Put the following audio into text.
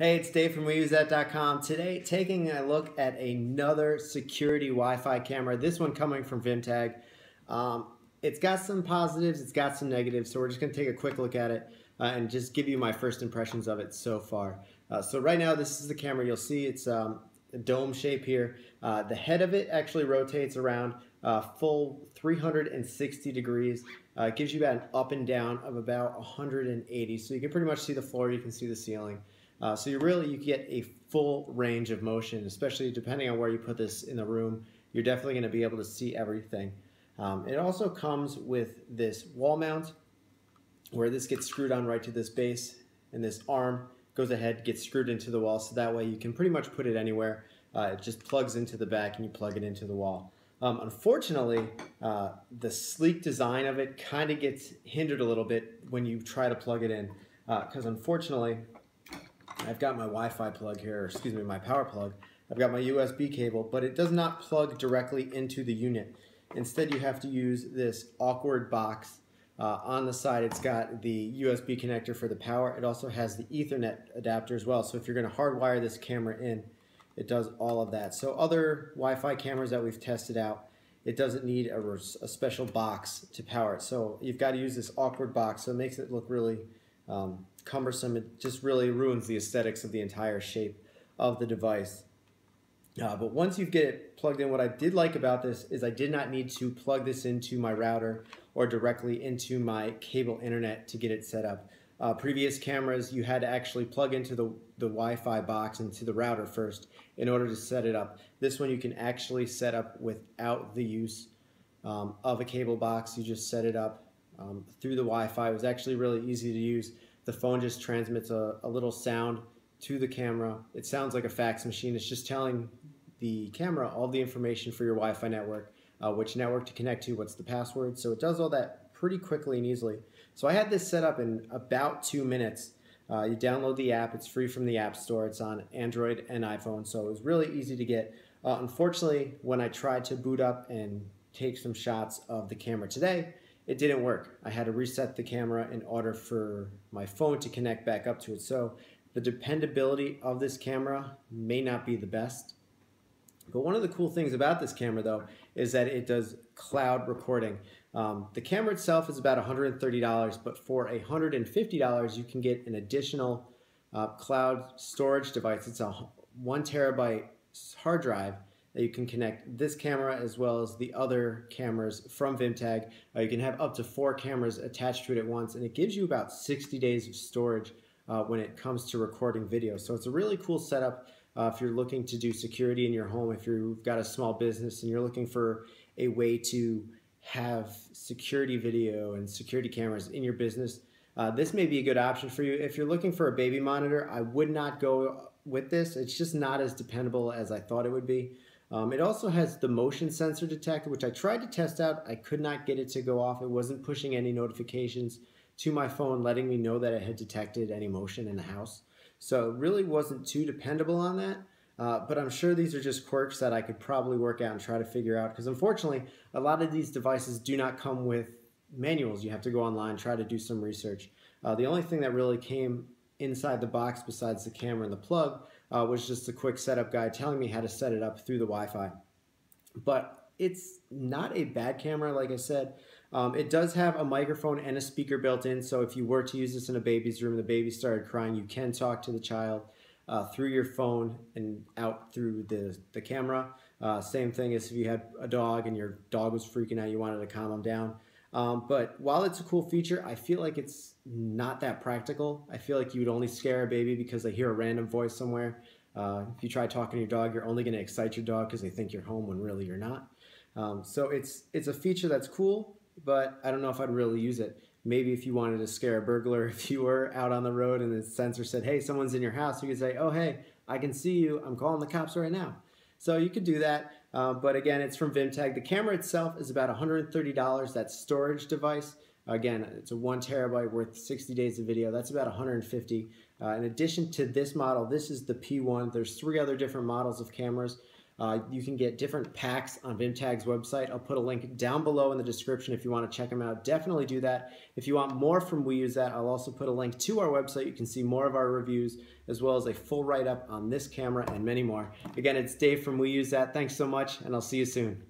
Hey, it's Dave from WeUsedThat.com. Today, taking a look at another security Wi-Fi camera. This one coming from Vimtag. Um, it's got some positives, it's got some negatives, so we're just going to take a quick look at it uh, and just give you my first impressions of it so far. Uh, so right now, this is the camera. You'll see it's um, a dome shape here. Uh, the head of it actually rotates around uh, full 360 degrees. Uh, it gives you about an up and down of about 180. So you can pretty much see the floor, you can see the ceiling. Uh, so you really, you get a full range of motion, especially depending on where you put this in the room. You're definitely going to be able to see everything. Um, it also comes with this wall mount where this gets screwed on right to this base and this arm goes ahead, gets screwed into the wall so that way you can pretty much put it anywhere. Uh, it just plugs into the back and you plug it into the wall. Um, unfortunately, uh, the sleek design of it kind of gets hindered a little bit when you try to plug it in because uh, unfortunately I've got my Wi-Fi plug here, excuse me, my power plug. I've got my USB cable, but it does not plug directly into the unit. Instead, you have to use this awkward box. Uh, on the side, it's got the USB connector for the power. It also has the Ethernet adapter as well. So if you're going to hardwire this camera in, it does all of that. So other Wi-Fi cameras that we've tested out, it doesn't need a, a special box to power it. So you've got to use this awkward box. So it makes it look really um, cumbersome. It just really ruins the aesthetics of the entire shape of the device. Uh, but once you get it plugged in, what I did like about this is I did not need to plug this into my router or directly into my cable internet to get it set up. Uh, previous cameras, you had to actually plug into the, the Wi-Fi box into the router first in order to set it up. This one you can actually set up without the use um, of a cable box. You just set it up um, through the Wi-Fi. It was actually really easy to use. The phone just transmits a, a little sound to the camera. It sounds like a fax machine. It's just telling the camera all the information for your Wi-Fi network, uh, which network to connect to, what's the password. So it does all that pretty quickly and easily. So I had this set up in about two minutes. Uh, you download the app. It's free from the App Store. It's on Android and iPhone, so it was really easy to get. Uh, unfortunately, when I tried to boot up and take some shots of the camera today, it didn't work. I had to reset the camera in order for my phone to connect back up to it. So the dependability of this camera may not be the best. But one of the cool things about this camera though is that it does cloud recording. Um, the camera itself is about $130, but for $150 you can get an additional uh, cloud storage device. It's a one terabyte hard drive you can connect this camera as well as the other cameras from Vimtag. Uh, you can have up to four cameras attached to it at once, and it gives you about 60 days of storage uh, when it comes to recording video. So it's a really cool setup uh, if you're looking to do security in your home, if you've got a small business and you're looking for a way to have security video and security cameras in your business, uh, this may be a good option for you. If you're looking for a baby monitor, I would not go with this. It's just not as dependable as I thought it would be. Um, it also has the motion sensor detector, which I tried to test out. I could not get it to go off. It wasn't pushing any notifications to my phone, letting me know that it had detected any motion in the house. So it really wasn't too dependable on that. Uh, but I'm sure these are just quirks that I could probably work out and try to figure out. Because unfortunately, a lot of these devices do not come with manuals. You have to go online, try to do some research. Uh, the only thing that really came inside the box besides the camera and the plug uh, was just a quick setup guide telling me how to set it up through the Wi-Fi. But it's not a bad camera, like I said. Um, it does have a microphone and a speaker built in, so if you were to use this in a baby's room, and the baby started crying, you can talk to the child uh, through your phone and out through the, the camera. Uh, same thing as if you had a dog and your dog was freaking out, you wanted to calm them down. Um, but while it's a cool feature, I feel like it's not that practical. I feel like you would only scare a baby because they hear a random voice somewhere. Uh, if you try talking to your dog, you're only going to excite your dog because they think you're home when really you're not. Um, so it's it's a feature that's cool, but I don't know if I'd really use it. Maybe if you wanted to scare a burglar, if you were out on the road and the sensor said, "Hey, someone's in your house," you could say, "Oh, hey, I can see you. I'm calling the cops right now." So you could do that. Uh, but again, it's from Vimtag. The camera itself is about $130. That storage device, again, it's a one terabyte worth 60 days of video. That's about 150. Uh, in addition to this model, this is the P1. There's three other different models of cameras. Uh, you can get different packs on Vimtag's website. I'll put a link down below in the description if you want to check them out. Definitely do that. If you want more from We Used That, I'll also put a link to our website. You can see more of our reviews as well as a full write-up on this camera and many more. Again, it's Dave from We Used That. Thanks so much, and I'll see you soon.